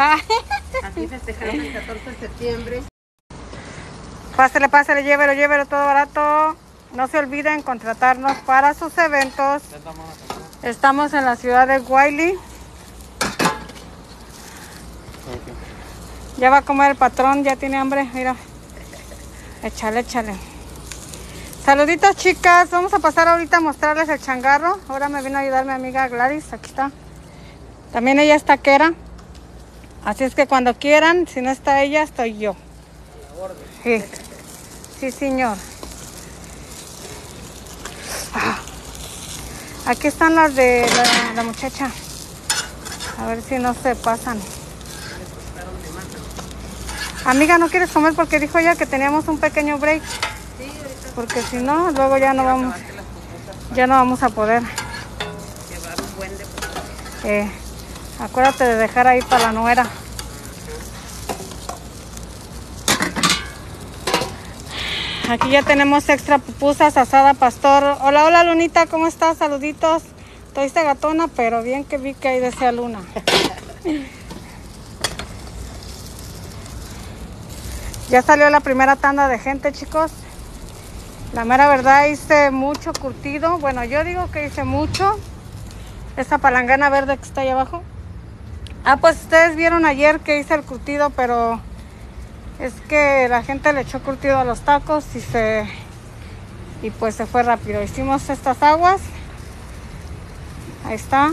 Así festejamos el 14 de septiembre. Pásale, pásale, llévelo, llévelo, todo barato. No se olviden contratarnos para sus eventos. Estamos en la ciudad de Wiley. Ya va a comer el patrón, ya tiene hambre, mira. Échale, échale. Saluditos chicas, vamos a pasar ahorita a mostrarles el changarro. Ahora me vino a ayudar mi amiga Gladys, aquí está. También ella es taquera. Así es que cuando quieran, si no está ella, estoy yo. Sí, sí señor. Ah. Aquí están las de la, la muchacha. A ver si no se pasan. Amiga, ¿no quieres comer? Porque dijo ella que teníamos un pequeño break. Porque si no, luego ya no vamos, ya no vamos a poder. Eh, acuérdate de dejar ahí para la nuera. Aquí ya tenemos extra pupusas, asada pastor. Hola, hola Lunita, ¿cómo estás? Saluditos. Estoy gatona, pero bien que vi que ahí decía Luna. ya salió la primera tanda de gente, chicos. La mera verdad hice mucho curtido. Bueno, yo digo que hice mucho. Esa palangana verde que está ahí abajo. Ah, pues ustedes vieron ayer que hice el curtido, pero es que la gente le echó curtido a los tacos y se y pues se fue rápido. Hicimos estas aguas. Ahí está.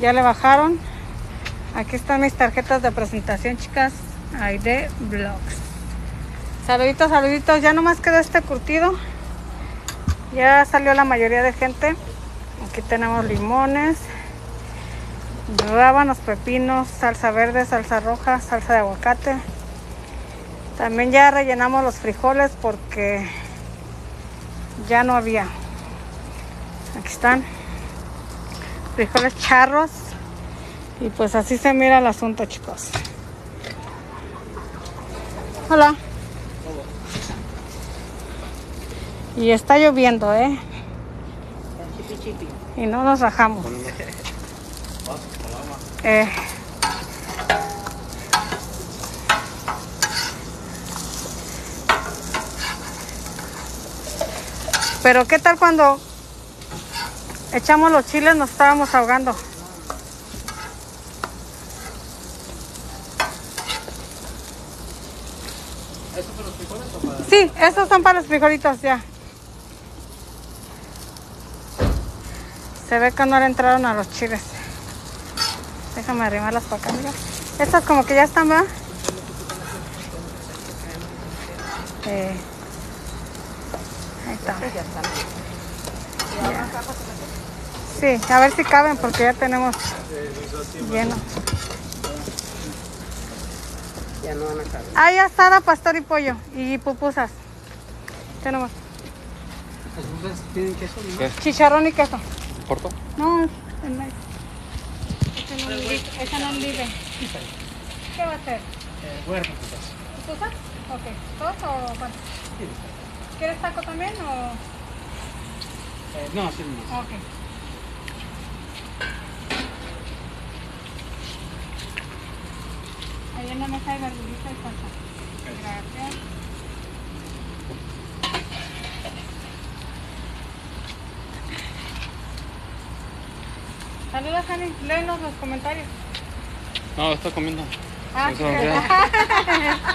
Ya le bajaron. Aquí están mis tarjetas de presentación, chicas. Ahí de Vlogs. Saluditos, saluditos. Ya nomás quedó este curtido. Ya salió la mayoría de gente. Aquí tenemos limones, rábanos, pepinos, salsa verde, salsa roja, salsa de aguacate. También ya rellenamos los frijoles porque ya no había. Aquí están. Frijoles charros. Y pues así se mira el asunto, chicos. Hola. Y está lloviendo, ¿eh? Y no nos rajamos. Eh, Pero qué tal cuando echamos los chiles nos estábamos ahogando. ¿Eso para los frijoles o para...? Sí, esos son para los frijolitos ya. Se ve que no le entraron a los chiles. Déjame arrimarlas para acá, mira. Estas como que ya están, ¿verdad? Eh, ahí está. Sí, a ver si caben porque ya tenemos lleno. Ya no van a caber. Hay asada, pastor y pollo y pupusas. Tenemos ¿Ustedes tienen queso? chicharrón y queso. ¿Corto? No, es el nice. Ese no vive. Ese no vive. ¿Qué va a hacer? Eh, voy a repetir. ¿Pupusa? Ok. ¿Dos o cuántos? ¿Quieres taco también o...? Eh, no, sí, no. Ok. Ahí en la mesa hay verdurita y salsa. Gracias. Saludos, Jani. Léenos los comentarios. No, estoy comiendo. Ah, Eso,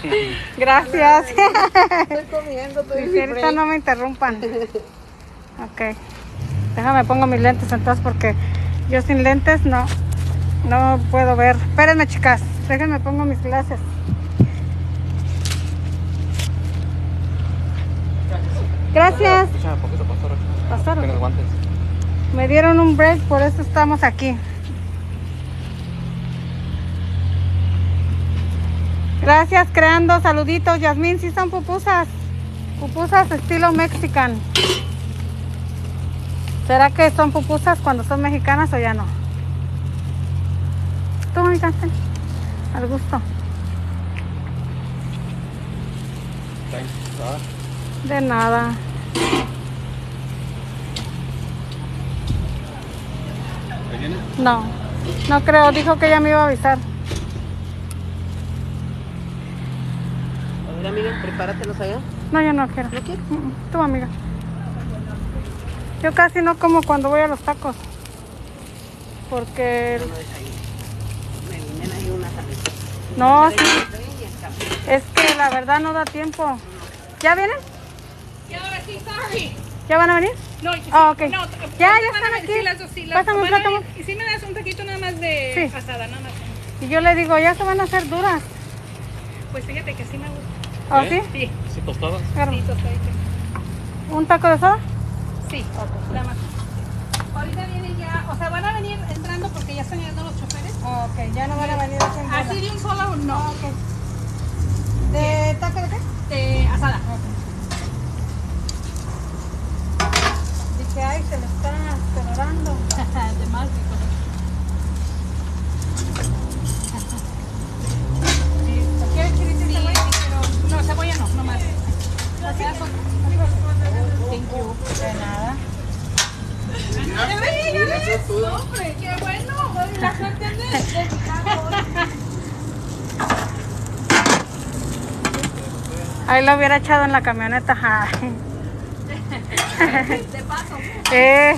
sí. Gracias. Estoy comiendo, estoy Sí, ahorita no me interrumpan. Ok. Déjame pongo mis lentes entonces porque yo sin lentes no, no puedo ver. Espérenme chicas, déjenme pongo mis glasses. Gracias. Poquito, pastor. Pastor. Guantes. Me dieron un break, por eso estamos aquí. Gracias, creando saluditos. Yasmín, sí son pupusas. Pupusas estilo mexican. ¿Será que son pupusas cuando son mexicanas o ya no? Tú, amiga, ten. Al gusto. De nada. No, No creo, dijo que ella me iba a avisar. A ver, amiga, prepáratelos allá. No, yo no quiero. ¿No quieres? Mm, mm, Tú, amiga. Yo casi no como cuando voy a los tacos. Porque... No, desayuno. Me vienen ahí unas alitas. No, sí. Es que la verdad no da tiempo. ¿Ya vienen? Y ahora sí, sorry. ¿Ya van a venir? No, Ah, ok. no, Ya, ya están aquí. Sí, las dos, sí, las Pásame un venir. Y si me das un taquito nada más de Sí. asada, nada más. Y yo le digo, ya se van a hacer duras. Pues fíjate que sí me gusta. ¿Oh, ¿Eh? sí? Sí, ¿Sí tostadas? Claro. sí. ¿Un taco de soda? Sí, nada más. Ahorita vienen ya, o sea, van a venir entrando porque ya están llegando los choferes. Ok, ya no van a venir Así de un solo, no. ¿De taco de qué? De asada. Dije, ay, se me está acelerando. de más, dijo. ¿Quieres chilito y cebolla? sí, pero no, cebolla no, no más. ¿Así? Thank you. De nada. Hombre, qué bueno. La suerte de, de Ahí lo hubiera echado en la camioneta. De paso. Eh,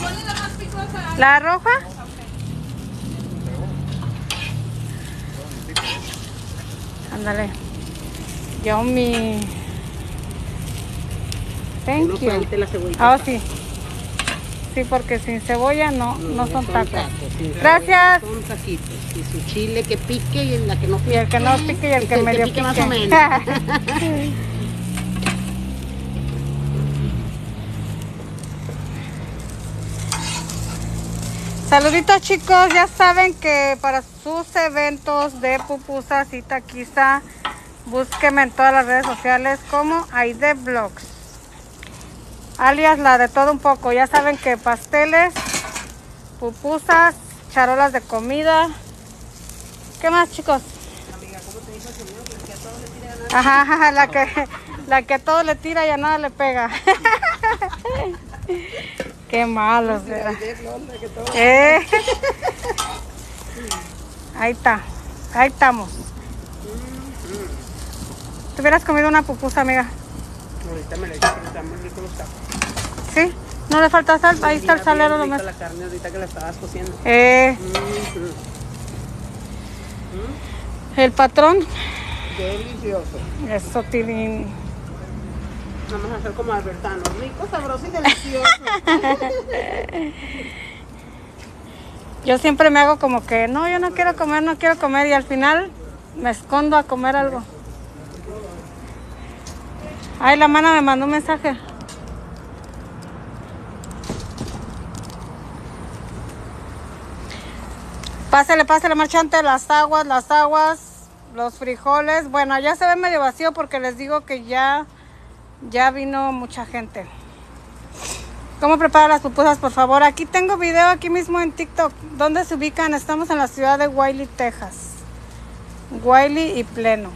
¿Cuál es la más picosa? ¿La roja? Ándale. Yo mi... Thank you. Ah, sí. Sí, porque sin cebolla no, no son tacos. sin Gracias. Son taquitos. Y su chile que pique y la que no pique. Y el que no pique y el que medio pique. más pique. o menos. Saluditos chicos, ya saben que para sus eventos de pupusas y taquiza, búsquenme en todas las redes sociales como Aide. Alias la de todo un poco, ya saben que pasteles, pupusas, charolas de comida. ¿Qué más chicos? Ajá, ajá, la que, la que a todo le tira y a nada le pega. Qué malos, ¿verdad? Eh. Ahí está, ahí estamos. ¿Te hubieras comido una pupusa, amiga? Ahorita me la echo, pero están muy ricos los tacos. ¿Sí? ¿No le falta sal? Ahí está el salero nomás. la carne ahorita que la estabas cociendo. Eh, el patrón, Delicioso. eso, Tilín. Vamos a hacer como Albertano. Rico, sabroso y delicioso. Yo siempre me hago como que, no, yo no quiero comer, no quiero comer. Y al final me escondo a comer algo. Ay, la mana me mandó un mensaje. Pásale, pásale, marchante, las aguas, las aguas, los frijoles. Bueno, ya se ve medio vacío porque les digo que ya, ya vino mucha gente. ¿Cómo prepara las pupusas, por favor? Aquí tengo video aquí mismo en TikTok. ¿Dónde se ubican? Estamos en la ciudad de Wiley, Texas. Wiley y Pleno.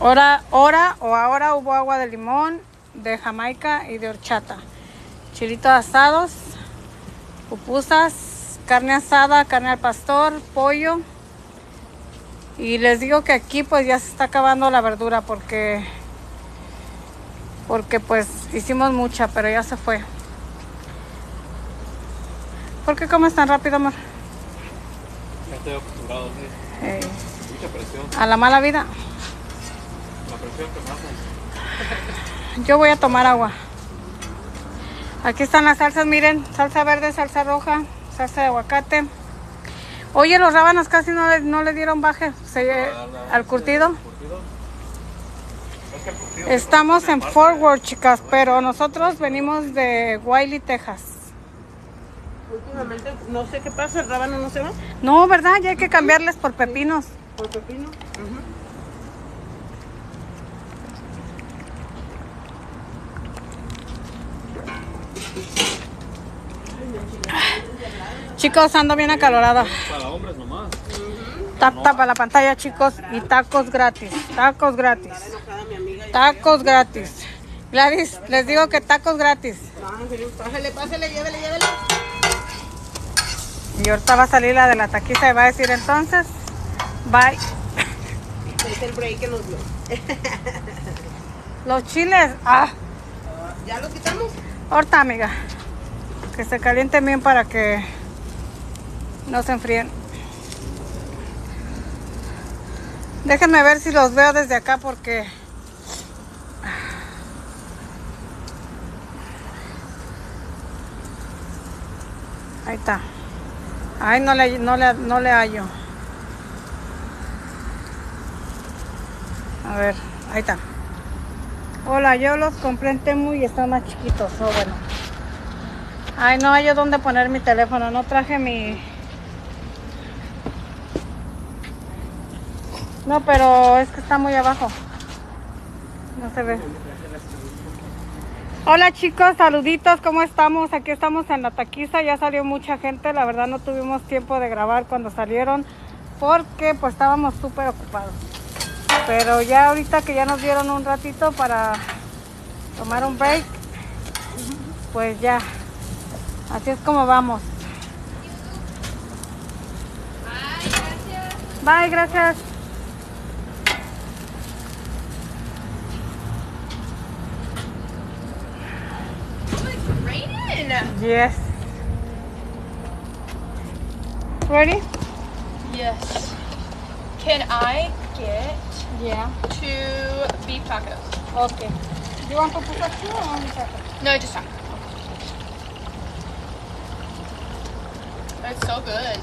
Ahora o ahora hubo agua de limón, de jamaica y de horchata. Chilitos asados, pupusas, carne asada, carne al pastor, pollo. Y les digo que aquí pues ya se está acabando la verdura porque porque pues hicimos mucha, pero ya se fue. ¿Por qué comes tan rápido, amor? Ya estoy acostumbrado, sí. Eh, Mucha presión. a la mala vida. La presión que me hacen. Yo voy a tomar agua. Aquí están las salsas, miren, salsa verde, salsa roja, salsa de aguacate. Oye, los rábanos casi no le, no le dieron baje se- al curtido. Estamos en Fort Worth, chicas, pero nosotros venimos de Wiley, Texas. Últimamente, no sé qué pasa, el rábano no se va. No, ¿verdad? Ya hay que cambiarles por pepinos. Por pepino. Ujú. Chicos, ando bien acalorada. para hombres nomás. Tap, tapa la pantalla, chicos, y tacos gratis. Tacos gratis. Tacos gratis. Gladys, les digo que tacos gratis. Pásale, pásale, llévele, llévele. Y ahorita va a salir la de la taquiza y va a decir entonces, bye. Es el break que nos dio. Los chiles, ah, ¿Ya los quitamos? ahorita amiga. Que se calienten bien para que no se enfríen. Déjenme ver si los veo desde acá porque... Ahí está. Ay, no le, no le, no le hallo. A ver, ahí está. Hola, yo los compré en Temu y están más chiquitos. Oh, bueno. Ay, no hallo dónde poner mi teléfono. No traje mi... No, pero es que está muy abajo. No se ve. Hola chicos, saluditos, ¿cómo estamos? Aquí estamos en la taquiza, ya salió mucha gente, la verdad no tuvimos tiempo de grabar cuando salieron porque pues estábamos súper ocupados. Pero ya ahorita que ya nos dieron un ratito para tomar un break, pues ya, así es como vamos. Bye, gracias. Yes. Ready? Yes. Can I get Yeah. two beef tacos? Okay. You want pupusa too or only tacos? No, just tacos. It's so good.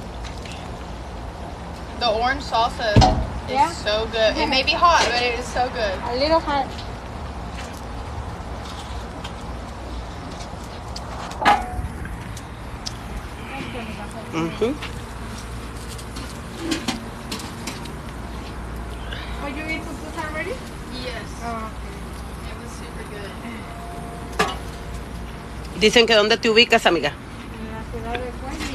The orange salsa is Yeah? so good. It may be hot, but it is so good. A little hot. Mm-hmm. Ujú. Oh, you eat pupusa already? Yes. Oh, okay. It was super good. Dicen que dónde te ubicas, amiga. En la ciudad de Wendy.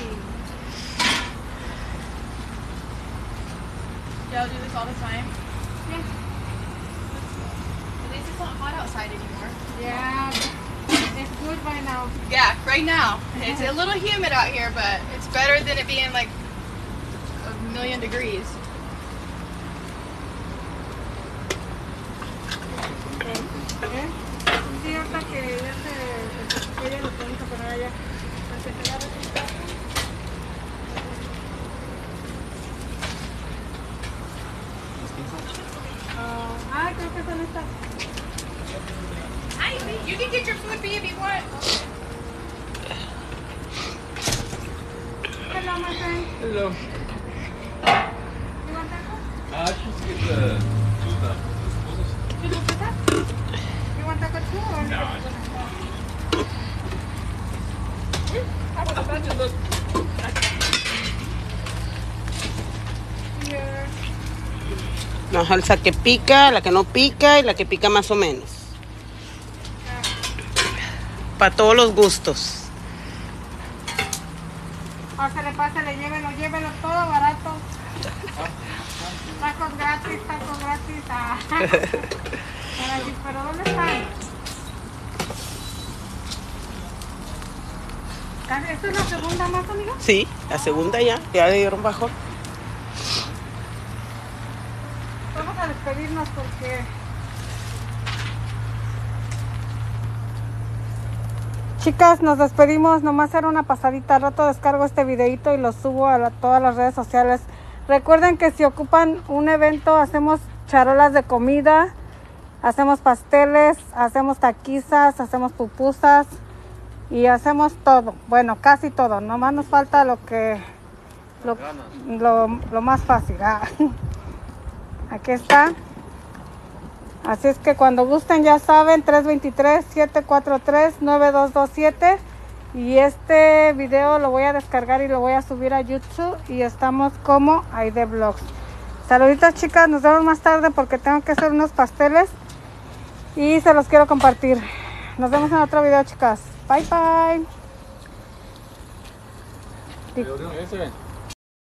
Y'all do this all the time? Yeah. At least it's not hot outside anymore. Yeah. It's good right now. Yeah, right now. It's a little humid out here, but it's better than it being like a million degrees. Sí, hasta que ya se, se ella lo podemos poner allá. Ah, creo que son estas. Hi, you can get your food B if you want. Hello, my friend. Hello. La salsa que pica, la que no pica y la que pica más o menos. Para todos los gustos. Pásale, pásale, llévelo, llévelo todo barato. Tacos gratis, tacos gratis. Ah. Pero ¿dónde están? ¿Esta es la segunda más, amiga? Sí, la segunda ya, ya le dieron bajo. Vamos a despedirnos porque... Chicas, nos despedimos. Nomás era una pasadita. Al rato descargo este videito y lo subo a la- todas las redes sociales. Recuerden que si ocupan un evento, hacemos charolas de comida, hacemos pasteles, hacemos taquizas, hacemos pupusas y hacemos todo. Bueno, casi todo. Nomás nos falta lo que... Lo, lo, lo más fácil. Ah. Aquí está. Así es que cuando gusten ya saben, 323-743-9227. Y este video lo voy a descargar y lo voy a subir a YouTube. Y estamos como Aide Vlogs. Saluditos chicas, nos vemos más tarde porque tengo que hacer unos pasteles. Y se los quiero compartir. Nos vemos en otro video chicas. Bye bye.